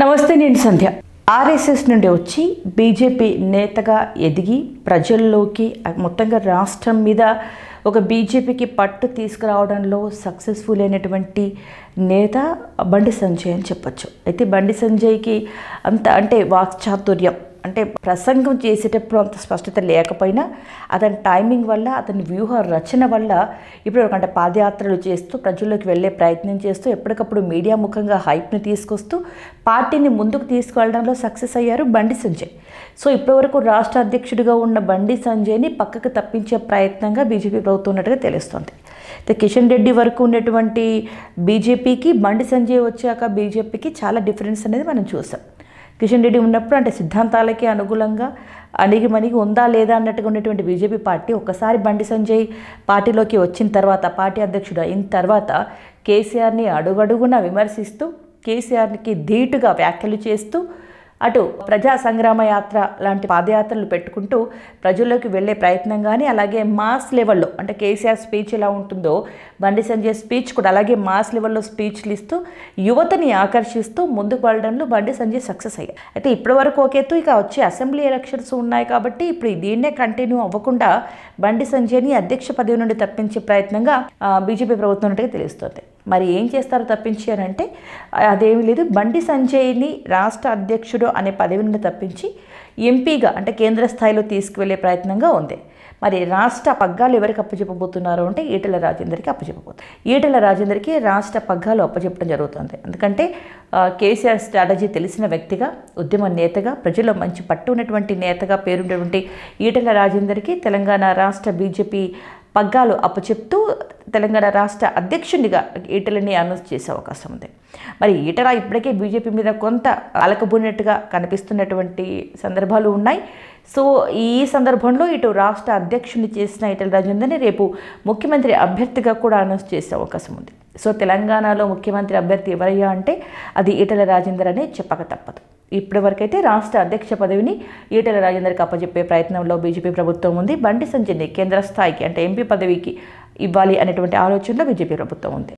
నమస్తే నేను సంధ్య. ఆర్ఎస్ఎస్ నుండి వచ్చి బీజేపీ నేతగా ఎదిగి ప్రజల్లోకి మొత్తంగా రాష్ట్రం మీద ఒక బీజేపీకి పట్టు తీసుకురావడంలో సక్సెస్ఫుల్ అయినటువంటి నేత బండి సంజయ్ అని చెప్పొచ్చు. అయితే బండి సంజయ్కి అంత అంటే వాక్చాతుర్యం అంటే ప్రసంగం చేసేటప్పుడు అంత స్పష్టత లేకపోయినా అతని టైమింగ్ వల్ల అతని వ్యూహ రచన వల్ల ఇప్పుడు అంటే పాదయాత్రలు చేస్తూ ప్రజల్లోకి వెళ్ళే ప్రయత్నం చేస్తూ ఎప్పటికప్పుడు మీడియా ముఖంగా హైప్ని తీసుకొస్తూ పార్టీని ముందుకు తీసుకువెళ్ళడంలో సక్సెస్ అయ్యారు బండి సంజయ్. సో ఇప్పటివరకు రాష్ట్ర అధ్యక్షుడిగా ఉన్న బండి సంజయ్ని పక్కకు తప్పించే ప్రయత్నంగా బీజేపీ ప్రభుత్వం ఉన్నట్టుగా తెలుస్తోంది. అయితే కిషన్ రెడ్డి వరకు ఉన్నటువంటి బీజేపీకి బండి సంజయ్ వచ్చాక బీజేపీకి చాలా డిఫరెన్స్ అనేది మనం చూసాం. కిషన్ రెడ్డి ఉన్నప్పుడు అంటే సిద్ధాంతాలకి అనుగుణంగా అణిగి మణిగి ఉందా లేదా అన్నట్టుగా ఉన్నటువంటి బీజేపీ పార్టీ ఒక్కసారి బండి సంజయ్ పార్టీలోకి వచ్చిన తర్వాత పార్టీ అధ్యక్షుడు అయిన తర్వాత కేసీఆర్ని అడుగడుగున విమర్శిస్తూ కేసీఆర్కి ధీటుగా వ్యాఖ్యలు చేస్తూ అటు ప్రజా సంగ్రామ యాత్ర లాంటి పాదయాత్రలు పెట్టుకుంటూ ప్రజల్లోకి వెళ్ళే ప్రయత్నం కానీ అలాగే మాస్ లెవెల్లో అంటే కేసీఆర్ స్పీచ్ ఎలా ఉంటుందో బండి సంజయ్ స్పీచ్ కూడా అలాగే మాస్ లెవెల్లో స్పీచ్లు ఇస్తూ యువతని ఆకర్షిస్తూ ముందుకు వెళ్ళడంలో బండి సంజయ్ సక్సెస్ అయ్యారు. అయితే ఇప్పటి వరకు ఒకేతూ ఇక వచ్చే అసెంబ్లీ ఎలక్షన్స్ ఉన్నాయి కాబట్టి ఇప్పుడు దీన్నే కంటిన్యూ అవ్వకుండా బండి సంజయ్ని అధ్యక్ష పదవి నుండి తప్పించే ప్రయత్నంగా బీజేపీ ప్రభుత్వం ఉన్నట్టుగా తెలుస్తోంది. మరి ఏం చేస్తారో తప్పించి అని అంటే అదేమీ లేదు. బండి సంజయ్ని రాష్ట్ర అధ్యక్షుడు అనే పదవి నుండి తప్పించి ఎంపీగా అంటే కేంద్ర స్థాయిలో తీసుకువెళ్ళే ప్రయత్నంగా ఉంది. మరి రాష్ట్ర పగ్గాలు ఎవరికి అప్పచెప్పబోతున్నారు అంటే ఈటల రాజేందర్కి అప్పచెప్పబోతున్నారు ఈటల రాజేందర్కి రాష్ట్ర పగ్గాలు అప్పచెప్పడం జరుగుతుంది. ఎందుకంటే కేసీఆర్ స్ట్రాటజీ తెలిసిన వ్యక్తిగా ఉద్యమ నేతగా ప్రజల్లో మంచి పట్టు ఉన్నటువంటి నేతగా పేరున్నటువంటి ఈటల రాజేందర్కి తెలంగాణ రాష్ట్ర బీజేపీ పగ్గాలు అప్పచెప్తూ తెలంగాణ రాష్ట్ర అధ్యక్షునిగా ఈటలని అనౌన్స్ చేసే అవకాశం ఉంది. మరి ఈటల ఇప్పటికే బీజేపీ మీద కొంత అలకబూనట్టుగా కనిపిస్తున్నటువంటి సందర్భాలు ఉన్నాయి. సో ఈ సందర్భంలో ఇటు రాష్ట్ర అధ్యక్షుని చేసిన ఈటల రాజేందర్ని రేపు ముఖ్యమంత్రి అభ్యర్థిగా కూడా అనౌన్స్ చేసే అవకాశం ఉంది. సో తెలంగాణలో ముఖ్యమంత్రి అభ్యర్థి ఎవరయ్యా అంటే అది ఈటల రాజేందర్ అనే చెప్పక తప్పదు. ఇప్పటివరకైతే రాష్ట్ర అధ్యక్ష పదవిని ఈటల రాజేందర్కి అప్పచెప్పే ప్రయత్నంలో బీజేపీ ప్రభుత్వం ఉంది. బండి సంజయ్ని కేంద్ర స్థాయికి అంటే ఎంపీ పదవికి ఇవ్వాలి అనేటువంటి ఆలోచనలో బీజేపీ ప్రభుత్వం ఉంది.